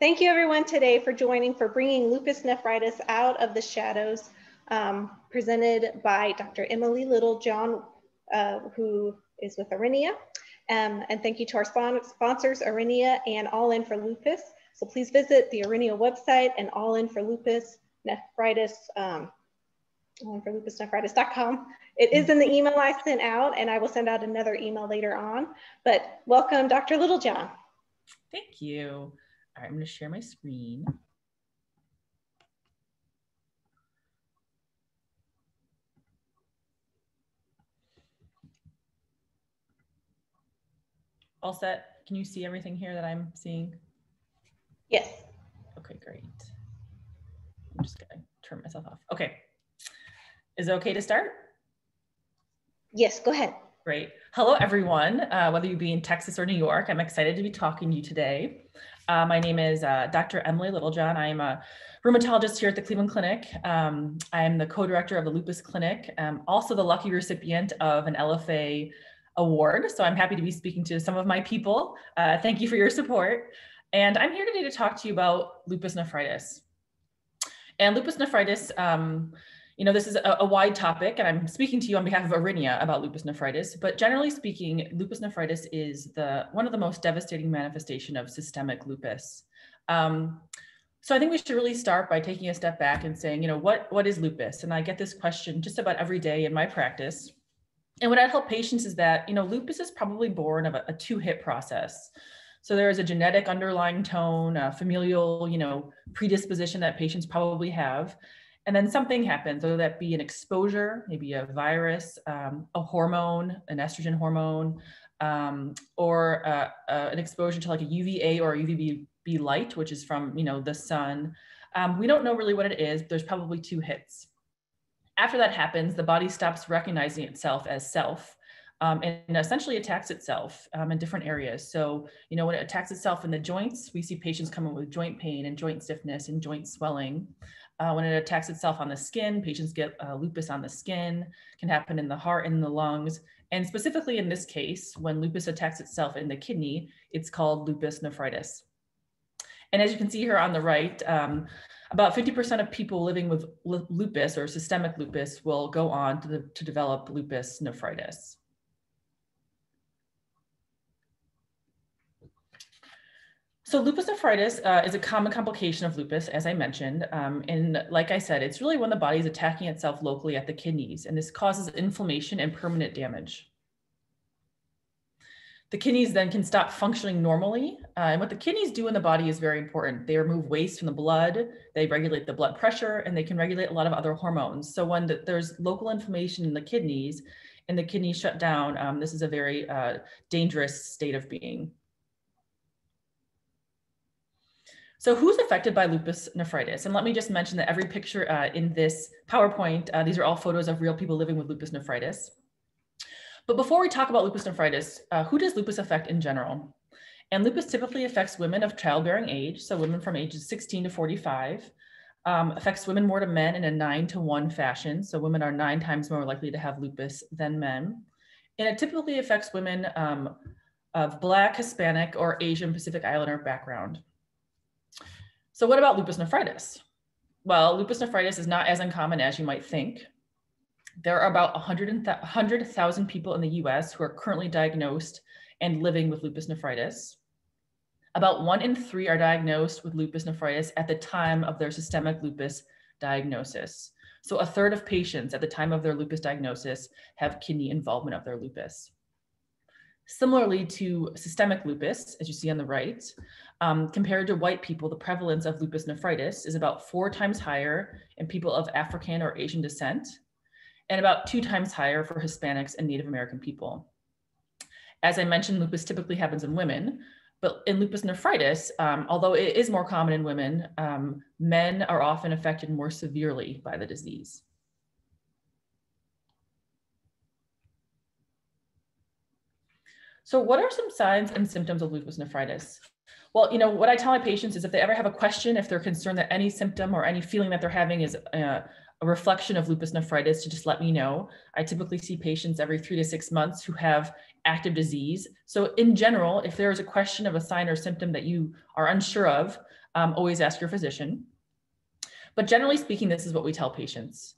Thank you everyone today for joining for bringing lupus nephritis out of the shadows, um, presented by Dr. Emily Littlejohn, uh, who is with Aurinia. Um, and thank you to our sponsors, Aurinia and All In for Lupus. So please visit the Aurinia website and All In for Lupus Nephritis, um, All In for lupusnephritis.com. It is in the email I sent out and I will send out another email later on. But welcome, Dr. Littlejohn. Thank you. All right, I'm gonna share my screen. All set? Can you see everything here that I'm seeing? Yes. Okay, great. I'm just gonna turn myself off. Okay. Is it okay to start? Yes, go ahead. Great. Hello, everyone. Uh, whether you be in Texas or New York, I'm excited to be talking to you today. Uh, my name is uh, Dr. Emily Littlejohn. I'm a rheumatologist here at the Cleveland Clinic. Um, I'm the co-director of the Lupus Clinic, um, also the lucky recipient of an LFA award. So I'm happy to be speaking to some of my people. Uh, thank you for your support. And I'm here today to talk to you about lupus nephritis. And lupus nephritis, um, you know, this is a, a, wide topic, and I'm speaking to you on behalf of Aurinia about lupus nephritis. But generally speaking, lupus nephritis is the one of the most devastating manifestation of systemic lupus. Um, so I think we should really start by taking a step back and saying, you know, what what is lupus? And I get this question just about every day in my practice. And what I help patients is that, you know, lupus is probably born of a, a two-hit process. So there is a genetic underlying tone, a familial, you know, predisposition that patients probably have and then something happens, whether that be an exposure, maybe a virus, um, a hormone, an estrogen hormone, um, or uh, uh, an exposure to like a UVA or UVB light, which is from you know the sun. Um, we don't know really what it is. There's probably two hits. After that happens, the body stops recognizing itself as self. Um, and, essentially attacks itself um, in different areas. So, you know, when it attacks itself in the joints, we see patients come in with joint pain and joint stiffness and joint swelling. Uh, when it attacks itself on the skin, patients get uh, lupus on the skin, can happen in the heart and the lungs. And specifically in this case, when lupus attacks itself in the kidney, it's called lupus nephritis. And as you can see here on the right, um, about 50% of people living with lupus or systemic lupus will go on to, the, to develop lupus nephritis. So lupus nephritis uh, is a common complication of lupus, as I mentioned. Um, and like I said, it's really when the body is attacking itself locally at the kidneys, and this causes inflammation and permanent damage. The kidneys then can stop functioning normally. Uh, and what the kidneys do in the body is very important. They remove waste from the blood, they regulate the blood pressure, and they can regulate a lot of other hormones. So when the, there's local inflammation in the kidneys and the kidneys shut down, um, this is a very uh, dangerous state of being. So who's affected by lupus nephritis? And let me just mention that every picture uh, in this PowerPoint, uh, these are all photos of real people living with lupus nephritis. But before we talk about lupus nephritis, uh, who does lupus affect in general? And lupus typically affects women of childbearing age, so women from ages 16 to 45, um, affects women more to men in a nine to one fashion. So women are nine times more likely to have lupus than men. And it typically affects women um, of Black, Hispanic, or Asian Pacific Islander background. So what about lupus nephritis? Well, lupus nephritis is not as uncommon as you might think. There are about 100,000 people in the US who are currently diagnosed and living with lupus nephritis. About one in three are diagnosed with lupus nephritis at the time of their systemic lupus diagnosis. So a third of patients at the time of their lupus diagnosis have kidney involvement of their lupus. Similarly to systemic lupus, as you see on the right, um, compared to white people, the prevalence of lupus nephritis is about four times higher in people of African or Asian descent, and about two times higher for Hispanics and Native American people. As I mentioned, lupus typically happens in women, but in lupus nephritis, um, although it is more common in women, um, men are often affected more severely by the disease. So what are some signs and symptoms of lupus nephritis? Well, you know, what I tell my patients is if they ever have a question, if they're concerned that any symptom or any feeling that they're having is uh, a reflection of lupus nephritis, to just let me know. I typically see patients every three to six months who have active disease. So in general, if there is a question of a sign or symptom that you are unsure of, um, always ask your physician. But generally speaking, this is what we tell patients.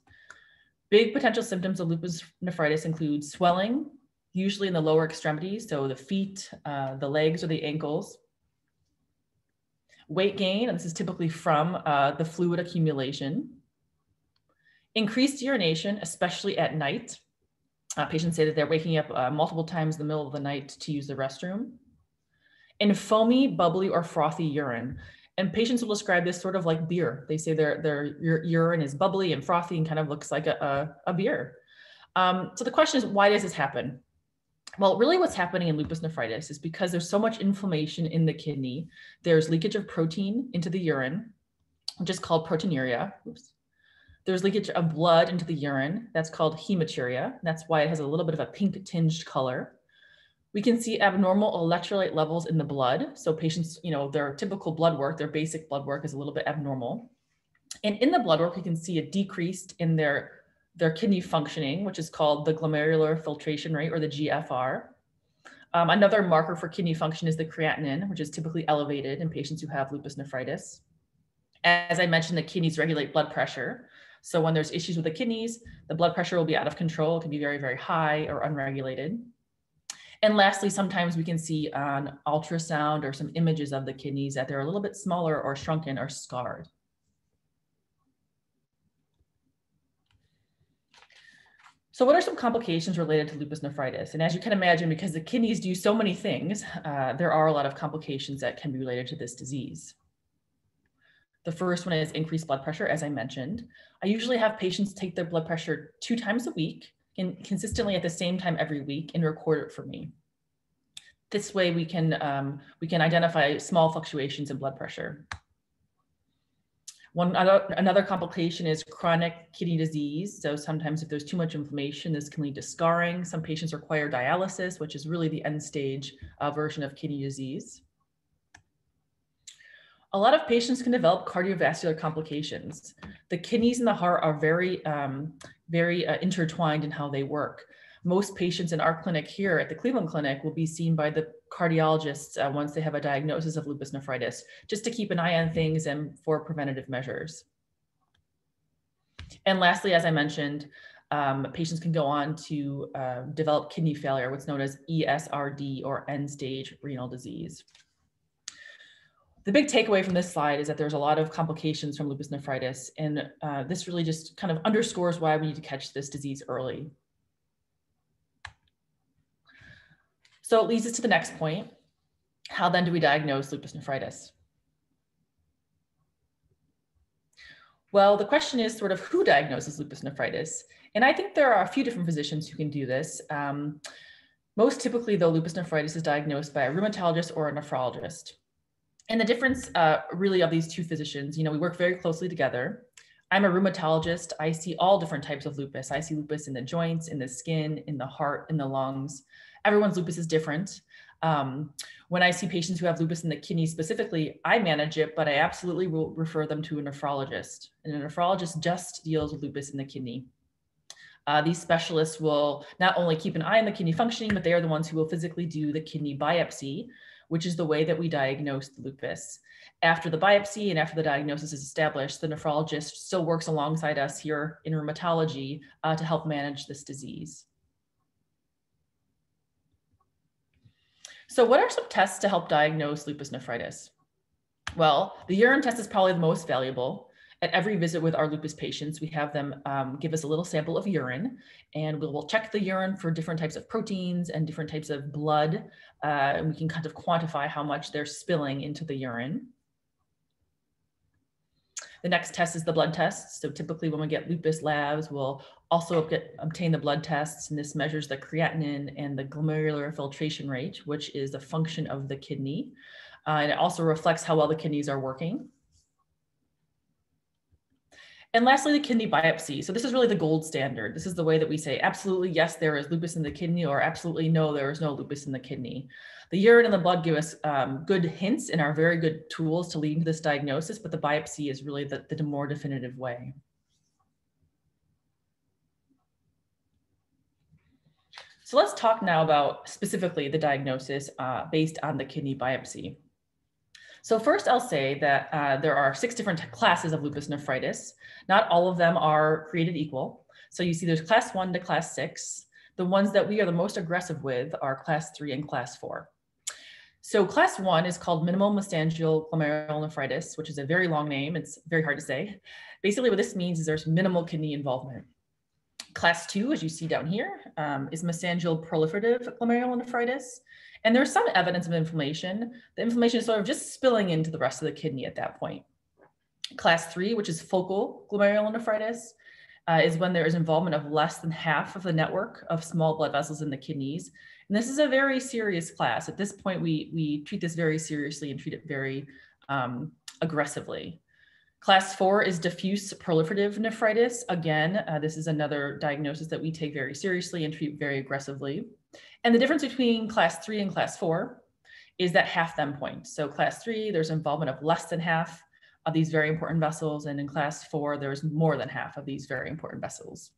Big potential symptoms of lupus nephritis include swelling, usually in the lower extremities, so the feet, uh, the legs, or the ankles. Weight gain, and this is typically from uh, the fluid accumulation. Increased urination, especially at night. Uh, patients say that they're waking up uh, multiple times in the middle of the night to use the restroom. And foamy, bubbly, or frothy urine. And patients will describe this sort of like beer. They say their, their urine is bubbly and frothy and kind of looks like a, a, a beer. Um, so the question is, why does this happen? Well, really what's happening in lupus nephritis is because there's so much inflammation in the kidney, there's leakage of protein into the urine, which is called proteinuria. Oops. There's leakage of blood into the urine. That's called hematuria. That's why it has a little bit of a pink tinged color. We can see abnormal electrolyte levels in the blood. So patients, you know, their typical blood work, their basic blood work is a little bit abnormal. And in the blood work, we can see a decrease in their their kidney functioning, which is called the glomerular filtration rate or the GFR. Um, another marker for kidney function is the creatinine, which is typically elevated in patients who have lupus nephritis. As I mentioned, the kidneys regulate blood pressure. So when there's issues with the kidneys, the blood pressure will be out of control. It can be very, very high or unregulated. And lastly, sometimes we can see on ultrasound or some images of the kidneys that they're a little bit smaller or shrunken or scarred. So what are some complications related to lupus nephritis? And as you can imagine, because the kidneys do so many things, uh, there are a lot of complications that can be related to this disease. The first one is increased blood pressure, as I mentioned. I usually have patients take their blood pressure two times a week and consistently at the same time every week and record it for me. This way we can, um, we can identify small fluctuations in blood pressure. One other, another complication is chronic kidney disease. So sometimes if there's too much inflammation, this can lead to scarring. Some patients require dialysis, which is really the end stage uh, version of kidney disease. A lot of patients can develop cardiovascular complications. The kidneys and the heart are very, um, very uh, intertwined in how they work most patients in our clinic here at the Cleveland Clinic will be seen by the cardiologists uh, once they have a diagnosis of lupus nephritis, just to keep an eye on things and for preventative measures. And lastly, as I mentioned, um, patients can go on to uh, develop kidney failure, what's known as ESRD or end stage renal disease. The big takeaway from this slide is that there's a lot of complications from lupus nephritis, and uh, this really just kind of underscores why we need to catch this disease early. So it leads us to the next point. How then do we diagnose lupus nephritis? Well, the question is sort of who diagnoses lupus nephritis? And I think there are a few different physicians who can do this. Um, most typically, though, lupus nephritis is diagnosed by a rheumatologist or a nephrologist. And the difference uh, really of these two physicians, you know, we work very closely together. I'm a rheumatologist. I see all different types of lupus. I see lupus in the joints, in the skin, in the heart, in the lungs everyone's lupus is different. Um, when I see patients who have lupus in the kidney specifically, I manage it, but I absolutely will refer them to a nephrologist. And a nephrologist just deals with lupus in the kidney. Uh, these specialists will not only keep an eye on the kidney functioning, but they are the ones who will physically do the kidney biopsy, which is the way that we diagnose the lupus. After the biopsy and after the diagnosis is established, the nephrologist still works alongside us here in rheumatology uh, to help manage this disease. So what are some tests to help diagnose lupus nephritis? Well, the urine test is probably the most valuable. At every visit with our lupus patients, we have them um, give us a little sample of urine and we'll, we'll, check the urine for different types of proteins and different types of blood. Uh, and we can kind of quantify how much they're spilling into the urine. The next test is the blood test. So typically when we get lupus labs, we'll also get, obtain the blood tests, and this measures the creatinine and the glomerular filtration rate, which is a function of the kidney. Uh, and it also reflects how well the kidneys are working. And lastly, the kidney biopsy. So this is really the gold standard. This is the way that we say, absolutely, yes, there is lupus in the kidney, or absolutely, no, there is no lupus in the kidney. The urine and the blood give us um, good hints and are very good tools to lead to this diagnosis, but the biopsy is really the, the more definitive way. So let's talk now about specifically the diagnosis uh, based on the kidney biopsy. So first I'll say that uh, there are six different classes of lupus nephritis. Not all of them are created equal. So you see there's class one to class six. The ones that we are the most aggressive with are class three and class four. So class one is called minimal mesangial glomerulonephritis, which is a very long name. It's very hard to say. Basically what this means is there's minimal kidney involvement. Class two, as you see down here, um, is mesangial proliferative glomerulonephritis. And there's some evidence of inflammation. The inflammation is sort of just spilling into the rest of the kidney at that point. Class three, which is focal glomerulonephritis, uh, is when there is involvement of less than half of the network of small blood vessels in the kidneys. And this is a very serious class. At this point, we, we treat this very seriously and treat it very um, aggressively. Class four is diffuse proliferative nephritis. Again, uh, this is another diagnosis that we take very seriously and treat very aggressively. And the difference between class three and class four is that half them point. So class three, there's involvement of less than half of these very important vessels. And in class four, there's more than half of these very important vessels.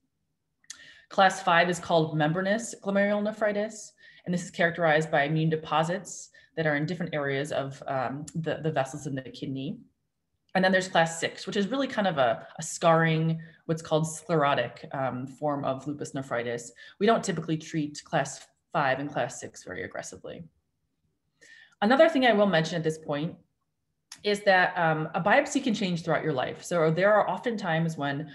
Class five is called membranous glomerulonephritis. And this is characterized by immune deposits that are in different areas of um, the, the vessels in the kidney. And then there's class six, which is really kind of a, a scarring, what's called sclerotic um, form of lupus nephritis. We don't typically treat class five and class six very aggressively. Another thing I will mention at this point is that um, a biopsy can change throughout your life. So there are often times when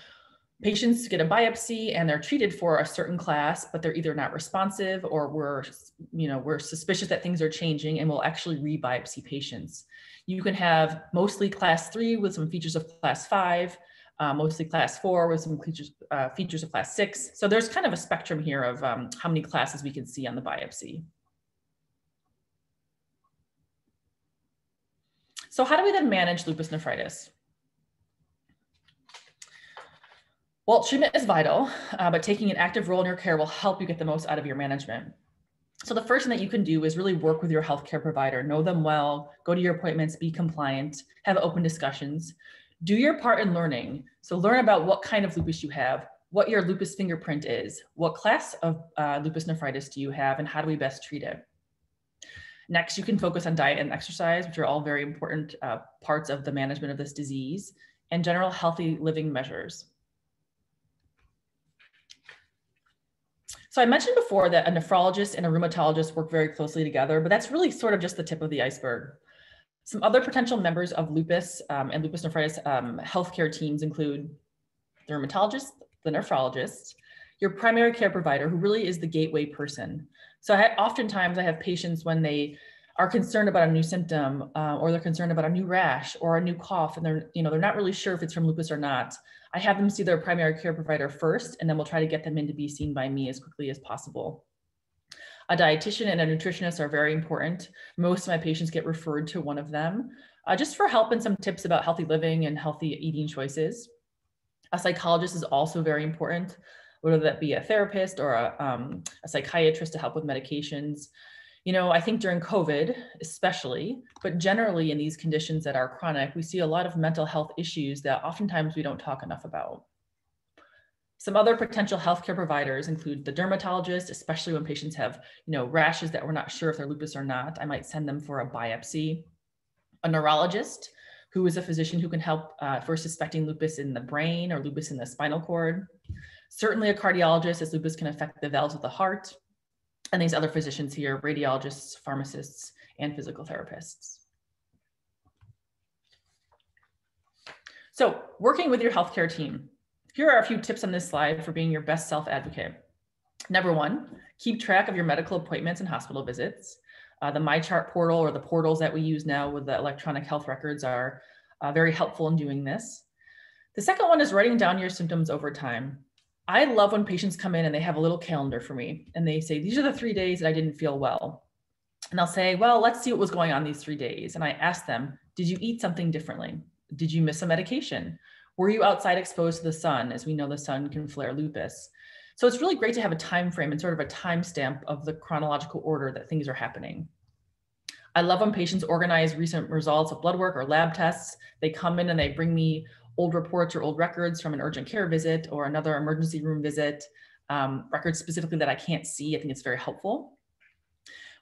patients get a biopsy and they're treated for a certain class, but they're either not responsive or we're, you know, we're suspicious that things are changing and we'll actually re-biopsy patients. You can have mostly class three with some features of class five, uh, mostly class four with some features, uh, features of class six. So there's kind of a spectrum here of um, how many classes we can see on the biopsy. So how do we then manage lupus nephritis? Well, treatment is vital, uh, but taking an active role in your care will help you get the most out of your management. So the first thing that you can do is really work with your healthcare provider, know them well, go to your appointments, be compliant, have open discussions do your part in learning. So learn about what kind of lupus you have, what your lupus fingerprint is, what class of uh, lupus nephritis do you have, and how do we best treat it. Next, you can focus on diet and exercise, which are all very important uh, parts of the management of this disease, and general healthy living measures. So I mentioned before that a nephrologist and a rheumatologist work very closely together, but that's really sort of just the tip of the iceberg. Some other potential members of lupus um, and lupus nephritis um, healthcare teams include the rheumatologist, the nephrologist, your primary care provider, who really is the gateway person. So I, oftentimes I have patients when they are concerned about a new symptom uh, or they're concerned about a new rash or a new cough and they're you know they're not really sure if it's from lupus or not i have them see their primary care provider first and then we'll try to get them in to be seen by me as quickly as possible a dietitian and a nutritionist are very important. Most of my patients get referred to one of them uh, just for help and some tips about healthy living and healthy eating choices. A psychologist is also very important, whether that be a therapist or a, um, a psychiatrist to help with medications. You know, I think during COVID, especially, but generally in these conditions that are chronic, we see a lot of mental health issues that oftentimes we don't talk enough about. Some other potential healthcare providers include the dermatologist, especially when patients have, you know, rashes that we're not sure if they're lupus or not. I might send them for a biopsy. A neurologist, who is a physician who can help uh, for suspecting lupus in the brain or lupus in the spinal cord. Certainly a cardiologist, as lupus can affect the valves of the heart. And these other physicians here, radiologists, pharmacists, and physical therapists. So working with your healthcare team, here are a few tips on this slide for being your best self advocate. Number one, keep track of your medical appointments and hospital visits. Uh, the MyChart portal or the portals that we use now with the electronic health records are uh, very helpful in doing this. The second one is writing down your symptoms over time. I love when patients come in and they have a little calendar for me and they say, These are the three days that I didn't feel well. And I'll say, Well, let's see what was going on these three days. And I ask them, Did you eat something differently? Did you miss a medication? Were you outside exposed to the sun? As we know, the sun can flare lupus. So it's really great to have a time frame and sort of a timestamp of the chronological order that things are happening. I love when patients organize recent results of blood work or lab tests. They come in and they bring me old reports or old records from an urgent care visit or another emergency room visit, um, records specifically that I can't see. I think it's very helpful.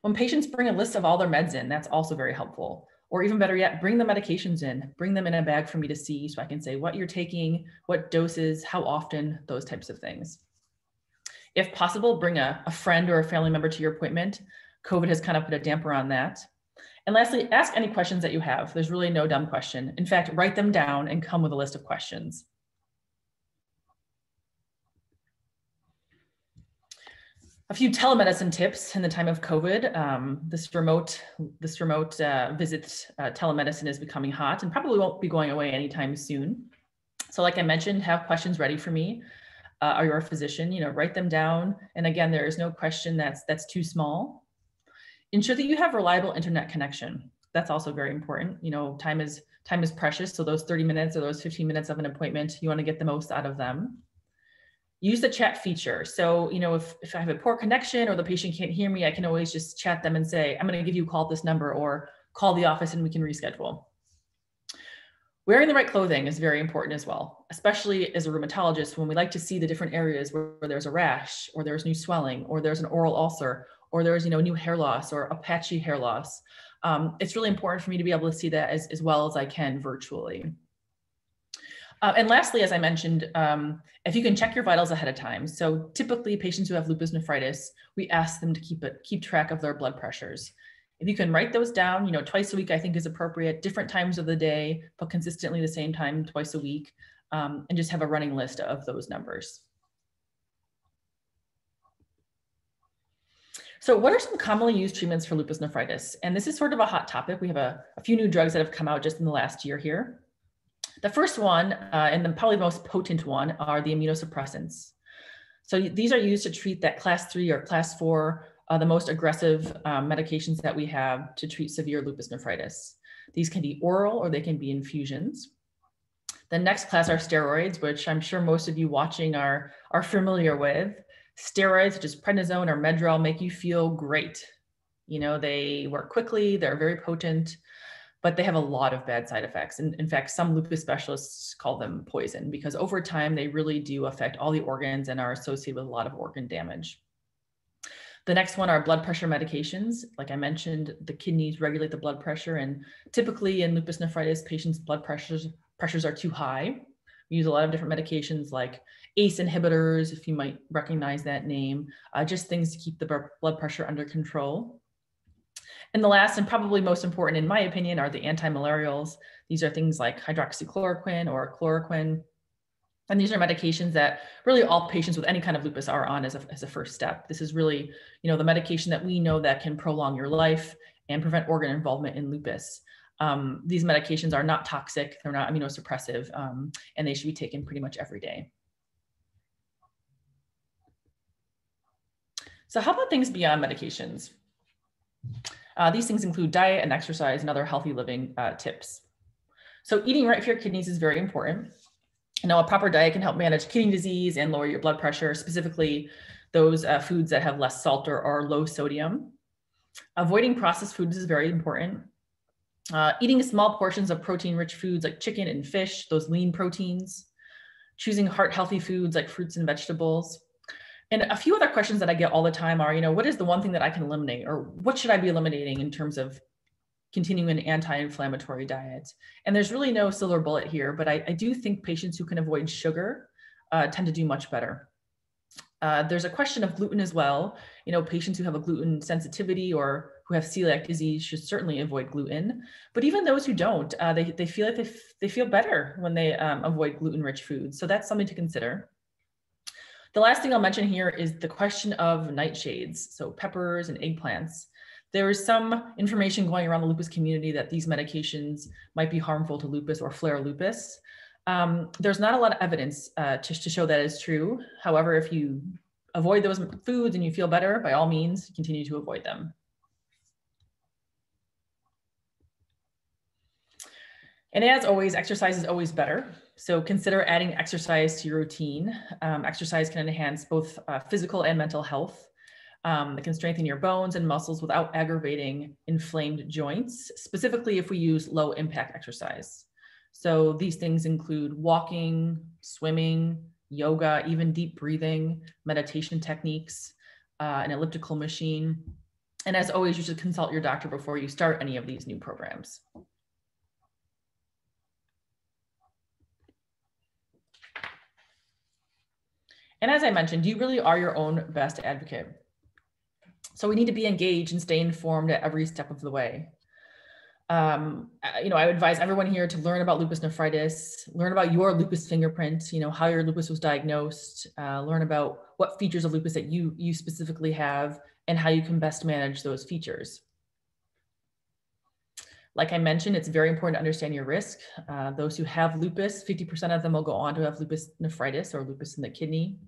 When patients bring a list of all their meds in, that's also very helpful. or even better yet, bring the medications in, bring them in a bag for me to see so I can say what you're taking, what doses, how often, those types of things. If possible, bring a, a friend or a family member to your appointment. COVID has kind of put a damper on that. And lastly, ask any questions that you have. There's really no dumb question. In fact, write them down and come with a list of questions. a few telemedicine tips in the time of COVID. Um, this remote, this remote uh, visit uh, telemedicine is becoming hot and probably won't be going away anytime soon. So like I mentioned, have questions ready for me. Uh, are you a physician? You know, write them down. And again, there is no question that's that's too small. Ensure that you have reliable internet connection. That's also very important. You know, time is time is precious. So those 30 minutes or those 15 minutes of an appointment, you want to get the most out of them use the chat feature. So, you know, if, if I have a poor connection or the patient can't hear me, I can always just chat them and say, I'm going to give you a call at this number or call the office and we can reschedule. Wearing the right clothing is very important as well, especially as a rheumatologist when we like to see the different areas where, where there's a rash or there's new swelling or there's an oral ulcer or there's, you know, new hair loss or a patchy hair loss. Um, it's really important for me to be able to see that as, as well as I can virtually. Uh, and lastly, as I mentioned, um, if you can check your vitals ahead of time. So typically patients who have lupus nephritis, we ask them to keep it, keep track of their blood pressures. If you can write those down, you know, twice a week, I think is appropriate, different times of the day, but consistently the same time twice a week, um, and just have a running list of those numbers. So what are some commonly used treatments for lupus nephritis? And this is sort of a hot topic. We have a, a few new drugs that have come out just in the last year here. The first one, uh, and the probably most potent one, are the immunosuppressants. So these are used to treat that class three or class four, uh, the most aggressive um, medications that we have to treat severe lupus nephritis. These can be oral or they can be infusions. The next class are steroids, which I'm sure most of you watching are, are familiar with. Steroids such as prednisone or Medrol make you feel great. You know, they work quickly, they're very potent, but they have a lot of bad side effects. And in fact, some lupus specialists call them poison because over time they really do affect all the organs and are associated with a lot of organ damage. The next one are blood pressure medications. Like I mentioned, the kidneys regulate the blood pressure, and typically in lupus nephritis, patients' blood pressures pressures are too high. We use a lot of different medications like ACE inhibitors, if you might recognize that name, uh, just things to keep the blood pressure under control. And the last and probably most important, in my opinion, are the antimalarials. These are things like hydroxychloroquine or chloroquine. And these are medications that really all patients with any kind of lupus are on as a, as a first step. This is really, you know, the medication that we know that can prolong your life and prevent organ involvement in lupus. Um, these medications are not toxic, they're not immunosuppressive, um, and they should be taken pretty much every day. So how about things beyond medications? Uh, these things include diet and exercise and other healthy living uh, tips. So eating right for your kidneys is very important. Now, a proper diet can help manage kidney disease and lower your blood pressure, specifically those uh, foods that have less salt or, or, low sodium. Avoiding processed foods is very important. Uh, eating small portions of protein-rich foods like chicken and fish, those lean proteins. Choosing heart-healthy foods like fruits and vegetables. And a few other questions that I get all the time are, you know, what is the one thing that I can eliminate or what should I be eliminating in terms of continuing an anti-inflammatory diet? And there's really no silver bullet here, but I, I do think patients who can avoid sugar uh, tend to do much better. Uh, there's a question of gluten as well. You know, patients who have a gluten sensitivity or who have celiac disease should certainly avoid gluten. But even those who don't, uh, they, they feel like they, they feel better when they um, avoid gluten-rich foods. So that's something to consider. The last thing I'll mention here is the question of nightshades, so peppers and eggplants. There is some information going around the lupus community that these medications might be harmful to lupus or flare lupus. Um, there's not a lot of evidence uh, to, to show that is true. However, if you avoid those foods and you feel better, by all means, continue to avoid them. And as always, exercise is always better. So consider adding exercise to your routine. Um, exercise can enhance both uh, physical and mental health. Um, it can strengthen your bones and muscles without aggravating inflamed joints, specifically if we use low impact exercise. So these things include walking, swimming, yoga, even deep breathing, meditation techniques, uh, an elliptical machine. And as always, you should consult your doctor before you start any of these new programs. And as I mentioned, you really are your own best advocate. So we need to be engaged and stay informed at every step of the way. Um, you know, I would advise everyone here to learn about lupus nephritis, learn about your lupus fingerprint, you know, how your lupus was diagnosed, uh, learn about what features of lupus that you, you specifically have and how you can best manage those features. Like I mentioned, it's very important to understand your risk. Uh, those who have lupus, 50% of them will go on to have lupus nephritis or lupus in the kidney.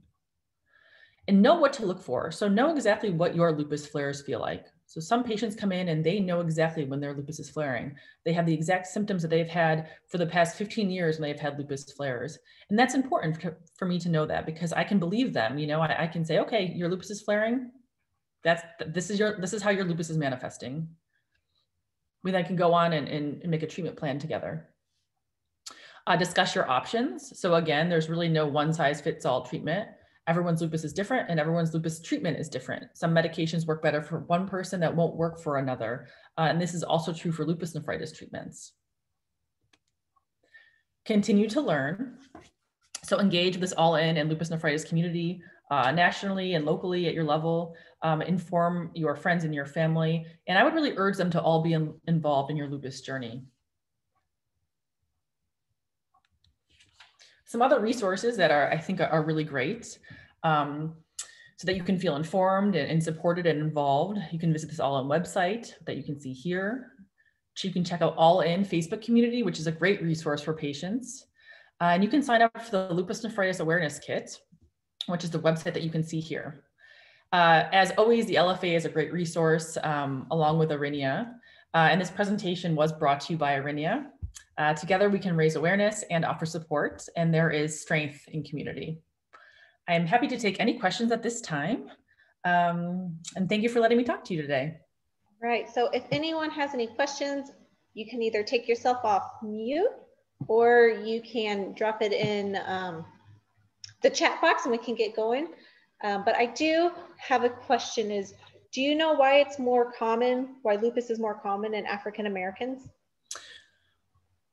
And know what to look for. So know exactly what your lupus flares feel like. So some patients come in and they know exactly when their lupus is flaring. They have the exact symptoms that they've had for the past 15 years when they've had lupus flares. And that's important for, me to know that because I can believe them. You know, I, I can say, okay, your lupus is flaring. That's this is your this is how your lupus is manifesting we then can go on and, and, make a treatment plan together. Uh, discuss your options. So again, there's really no one size fits all treatment. Everyone's lupus is different and everyone's lupus treatment is different. Some medications work better for one person that won't work for another. Uh, and this is also true for lupus nephritis treatments. Continue to learn. So engage this all in and lupus nephritis community uh, nationally and locally at your level um, inform your friends and your family. And I would really urge them to all be in, involved in your lupus journey. Some other resources that are, I think, are really great. Um, so that you can feel informed and, and, supported and involved. You can visit this All In website that you can see here. You can check out All In Facebook community, which is a great resource for patients. Uh, and you can sign up for the Lupus Nephritis Awareness Kit, which is the website that you can see here. Uh, as always, the LFA is a great resource um, along with Aurinia. Uh, and this presentation was brought to you by Aurinia. Uh, together we can raise awareness and offer support and there is strength in community. I am happy to take any questions at this time. Um, and thank you for letting me talk to you today. Right, so if anyone has any questions, you can either take yourself off mute or you can drop it in um, the chat box and we can get going. Um, but I do have a question is, do you know why it's more common, why lupus is more common in African Americans?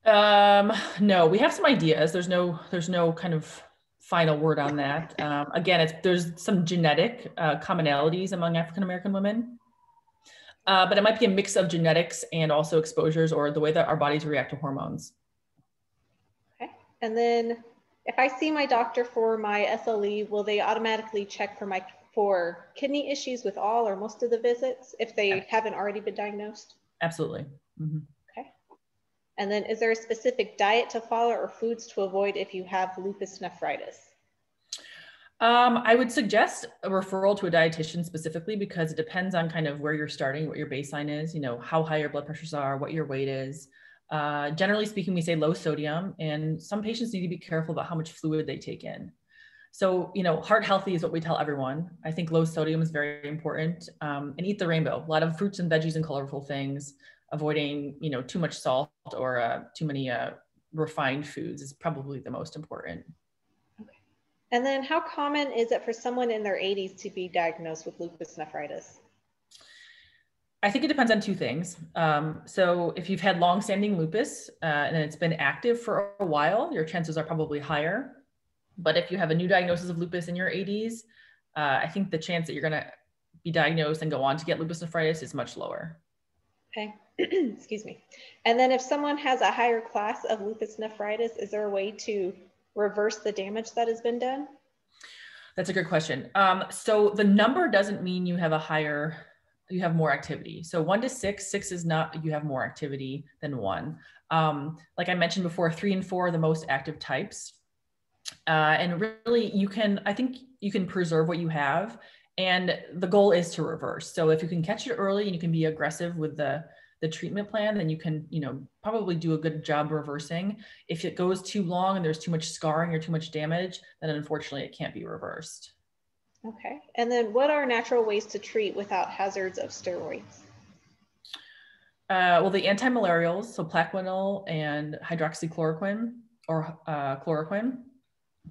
Um, no, we have some ideas. There's no, there's no kind of final word on that. Um, again, it's, there's some genetic uh, commonalities among African American women. Uh, but it might be a mix of genetics and also exposures or the way that our bodies react to hormones. Okay. And then if I see my doctor for my SLE, will they automatically check for my for kidney issues with all or most of the visits if they yeah. haven't already been diagnosed? Absolutely. Mm-hmm. Okay. And then is there a specific diet to follow or foods to avoid if you have lupus nephritis? Um, I would suggest a referral to a dietitian specifically because it depends on kind of where you're starting, what your baseline is, you know, how high your blood pressures are, what your weight is. Uh, generally speaking, we say low sodium, and some patients need to be careful about how much fluid they take in. So, you know, heart healthy is what we tell everyone. I think low sodium is very important. Um, and eat the rainbow. A lot of fruits and veggies and colorful things. Avoiding, you know, too much salt or uh, too many uh, refined foods is probably the most important. Okay. And then, how common is it for someone in their 80s to be diagnosed with lupus nephritis? I think it depends on two things. Um, so if you've had long-standing lupus uh, and it's been active for a while, your chances are probably higher. But if you have a new diagnosis of lupus in your 80s, uh, I think the chance that you're going to be diagnosed and go on to get lupus nephritis is much lower. Okay, excuse me. And then if someone has a higher class of lupus nephritis, is there a way to reverse the damage that has been done? That's a good question. Um, so the number doesn't mean you have a higher you have more activity. So one to six, six is not you have more activity than one. Um, like I mentioned before, three and four are the most active types. Uh, and really you can, I think you can preserve what you have and the goal is to reverse. So if you can catch it early and you can be aggressive with the, the treatment plan, then you can, you know, probably do a good job reversing. If it goes too long and there's too much scarring or too much damage, then unfortunately it can't be reversed. Okay. And then what are natural ways to treat without hazards of steroids? Uh, well, the anti-malarials, so Plaquenil and hydroxychloroquine or uh, chloroquine.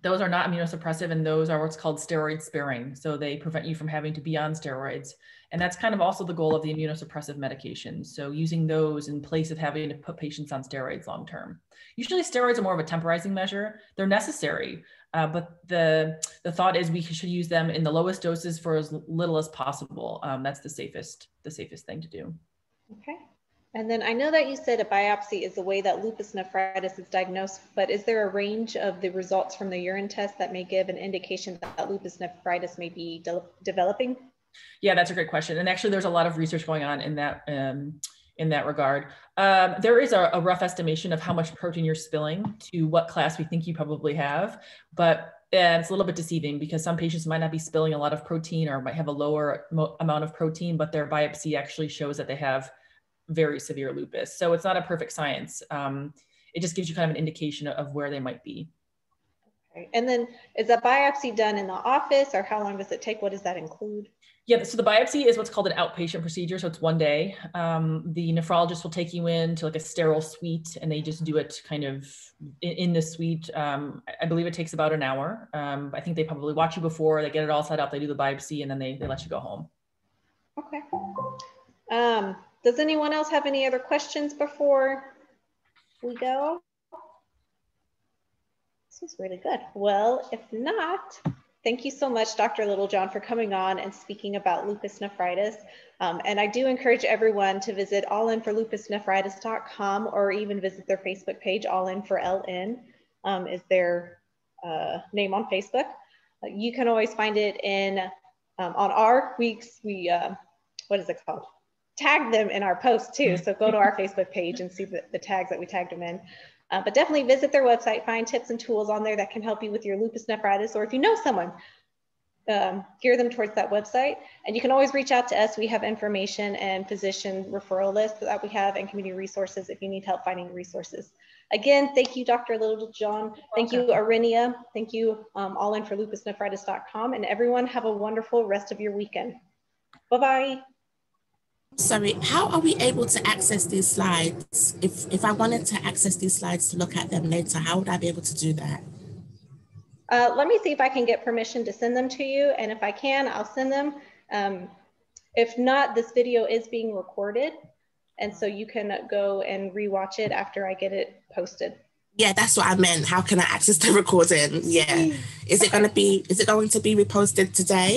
Those are not immunosuppressive and those are what's called steroid sparing. So they prevent you from having to be on steroids. And that's kind of also the goal of the immunosuppressive medications. So using those in place of having to put patients on steroids long term. Usually steroids are more of a temporizing measure. They're necessary, uh, but the, the thought is we should use them in the lowest doses for as little as possible. Um, that's the safest, the safest thing to do. Okay. And then I know that you said a biopsy is the way that lupus nephritis is diagnosed, but is there a range of the results from the urine test that may give an indication that lupus nephritis may be de developing? Yeah, that's a great question. And actually, there's a lot of research going on in that um, in that regard. Um, there is a, a, rough estimation of how much protein you're spilling to what class we think you probably have, but uh, it's a little bit deceiving because some patients might not be spilling a lot of protein or might have a lower amount of protein, but their biopsy actually shows that they have very severe lupus. So it's not a perfect science. Um, it just gives you kind of an indication of where they might be. Okay. And then is a biopsy done in the office or how long does it take? What does that include? Yeah, so the biopsy is what's called an outpatient procedure. So it's one day. Um, the nephrologist will take you in to like a sterile suite and they just do it kind of in, in the suite. Um, I believe it takes about an hour. Um, I think they probably watch you before, they get it all set up, they do the biopsy, and then they, they let you go home. Okay. Does anyone else have any other questions before we go? This is really good. Well, if not, thank you so much, Dr. Littlejohn, for coming on and speaking about lupus nephritis. Um, and I do encourage everyone to visit allinforlupusnephritis.com or even visit their Facebook page, All In for LN um, is their uh, name on Facebook. Uh, you can always find it in um, on our weeks. We uh, what is it called? Tag them in our post too. So go to our Facebook page and see the, the tags that we tagged them in. Uh, but definitely visit their website, find tips and tools on there that can help you with your lupus nephritis, or if you know someone, um, gear them towards that website. And you can always reach out to us. We have information and physician referral lists that we have and community resources if you need help finding resources. Again, thank you, Dr. Littlejohn. Thank you, Aurinia. Thank you, um, all in for lupusnephritis.com. And everyone have a wonderful rest of your weekend. Bye-bye. Sorry, how are we able to access these slides? If, if I wanted to access these slides to look at them later, how would I be able to do that? Uh, let me see if I can get permission to send them to you. And if I can, I'll send them. Um, if not, this video is being recorded. And so you can go and rewatch it after I get it posted. Yeah, that's what I meant. How can I access the recording? Yeah. Is it going to be, is it going to be reposted today?